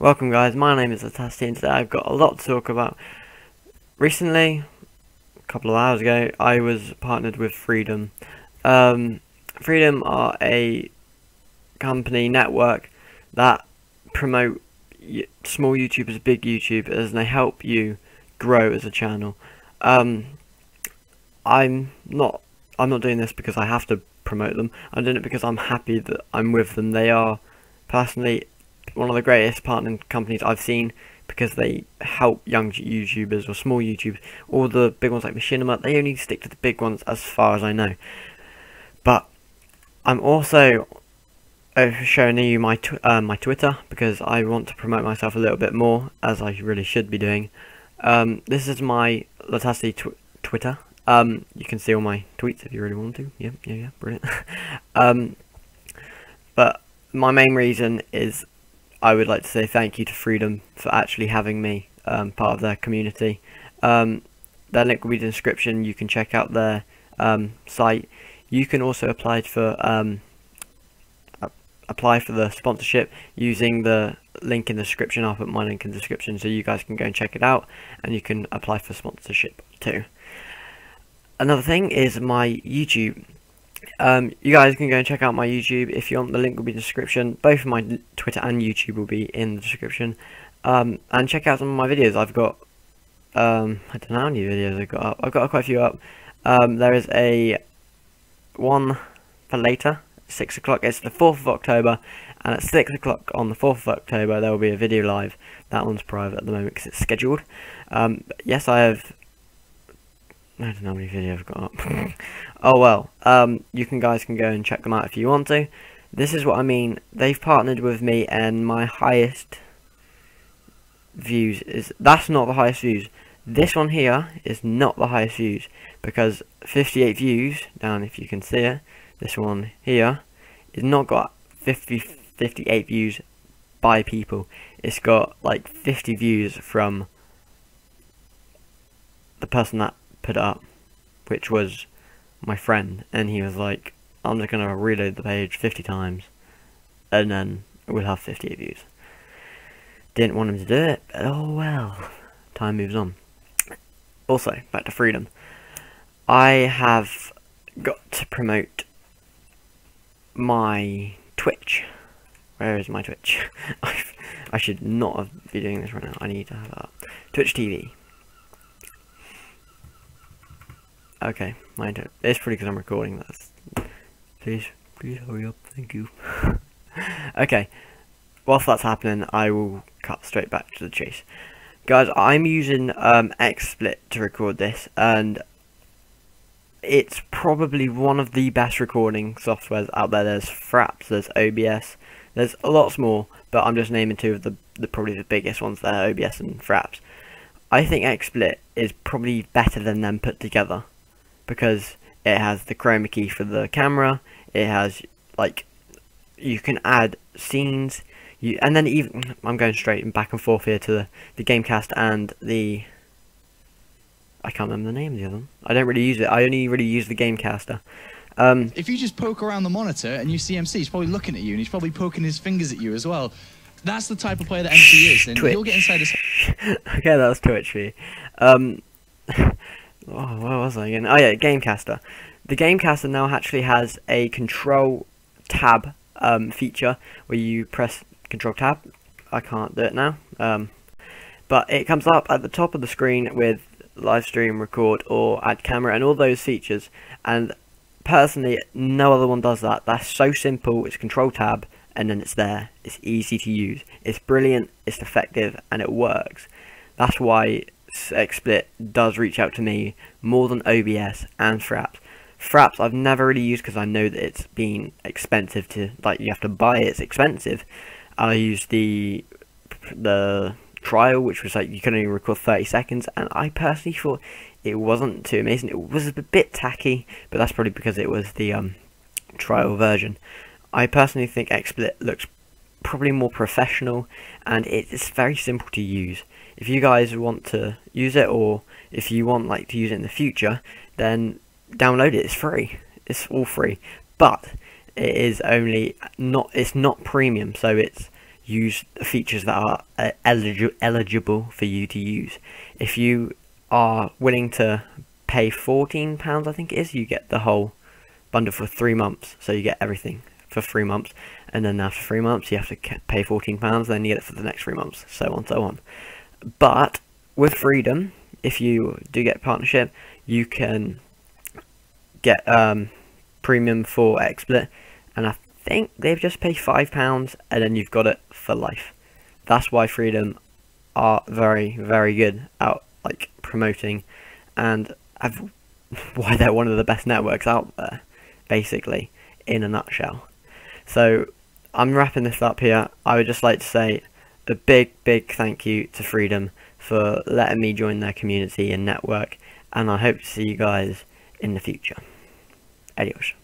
Welcome guys, my name is Atasti and today I've got a lot to talk about. Recently, a couple of hours ago, I was partnered with Freedom. Um, Freedom are a company network that promote small YouTubers, big YouTubers, and they help you grow as a channel. Um, I'm not I'm not doing this because I have to promote them. I'm doing it because I'm happy that I'm with them. They are personally one of the greatest partnering companies I've seen because they help young YouTubers or small YouTubers. All the big ones like Machinima, they only stick to the big ones as far as I know. But I'm also showing you my tw uh, my Twitter because I want to promote myself a little bit more as I really should be doing. Um, this is my Latasity tw Twitter. Um, you can see all my tweets if you really want to. Yeah, yeah, yeah, brilliant. um, but my main reason is I would like to say thank you to Freedom for actually having me um, part of their community. Um, their link will be in the description. You can check out their um, site. You can also apply for um, apply for the sponsorship using the link in the description. I'll put my link in the description so you guys can go and check it out, and you can apply for sponsorship too. Another thing is my YouTube. Um, you guys can go and check out my YouTube if you want. The link will be in the description. Both my Twitter and YouTube will be in the description. Um, and check out some of my videos. I've got, um, I don't know how many videos I've got up. I've got quite a few up. Um, there is a one for later, 6 o'clock. It's the 4th of October. And at 6 o'clock on the 4th of October, there will be a video live. That one's private at the moment because it's scheduled. Um, yes, I have I don't know how many videos I've got up. oh well, um, you can guys can go and check them out if you want to. This is what I mean. They've partnered with me, and my highest views is that's not the highest views. This one here is not the highest views because 58 views down if you can see it. This one here is not got 50 58 views by people. It's got like 50 views from the person that put up, which was my friend, and he was like, I'm just going to reload the page 50 times, and then we'll have 50 views. Didn't want him to do it, but oh well. Time moves on. Also, back to freedom. I have got to promote my Twitch. Where is my Twitch? I should not be doing this right now. I need to have a Twitch TV. Okay, mind it. It's pretty because I'm recording this. Please, please hurry up. Thank you. okay, whilst that's happening, I will cut straight back to the chase. Guys, I'm using um, XSplit to record this, and it's probably one of the best recording softwares out there. There's Fraps, there's OBS, there's lots more, but I'm just naming two of the, the probably the biggest ones there, OBS and Fraps. I think XSplit is probably better than them put together because it has the chroma key for the camera. It has like you can add scenes. You and then even I'm going straight and back and forth here to the the Gamecast and the I can't remember the name of the other one. I don't really use it. I only really use the Gamecaster. Um, if you just poke around the monitor and you see MC, he's probably looking at you and he's probably poking his fingers at you as well. That's the type of player that MC is, and Twitch. he'll get inside his. okay, that was Twitch for you. Um, oh, where was I again? Oh yeah, Gamecaster. The Gamecaster now actually has a control tab um, feature where you press control tab. I can't do it now. Um, but it comes up at the top of the screen with live stream, record, or add camera, and all those features. And personally, no other one does that. That's so simple. It's control tab, and then it's there. It's easy to use. It's brilliant. It's effective, and it works. That's why XSplit does reach out to me more than OBS and Fraps. Fraps I've never really used because I know that it's been expensive to like you have to buy it. It's expensive. I used the the trial, which was like you can only record 30 seconds, and I personally thought it wasn't too amazing. It was a bit tacky, but that's probably because it was the um, trial version. I personally think XSplit looks probably more professional, and it's very simple to use if you guys want to use it or if you want like to use it in the future then download it it's free it's all free but it is only not it's not premium so it's use features that are uh, eligible eligible for you to use. If you are willing to pay fourteen pounds, I think it is, you get the whole bundle for three months. So you get everything for three months, and then after three months you have to pay fourteen pounds. Then you get it for the next three months, so on, so on. But with Freedom, if you do get partnership, you can get um, premium for XSplit, and I think they've just paid five pounds, and then you've got it for life. That's why Freedom are very, very good at like promoting, and I've, why they're one of the best networks out there, basically, in a nutshell. So I'm wrapping this up here. I would just like to say a big, big thank you to Freedom for letting me join their community and network, and I hope to see you guys in the future. Adios.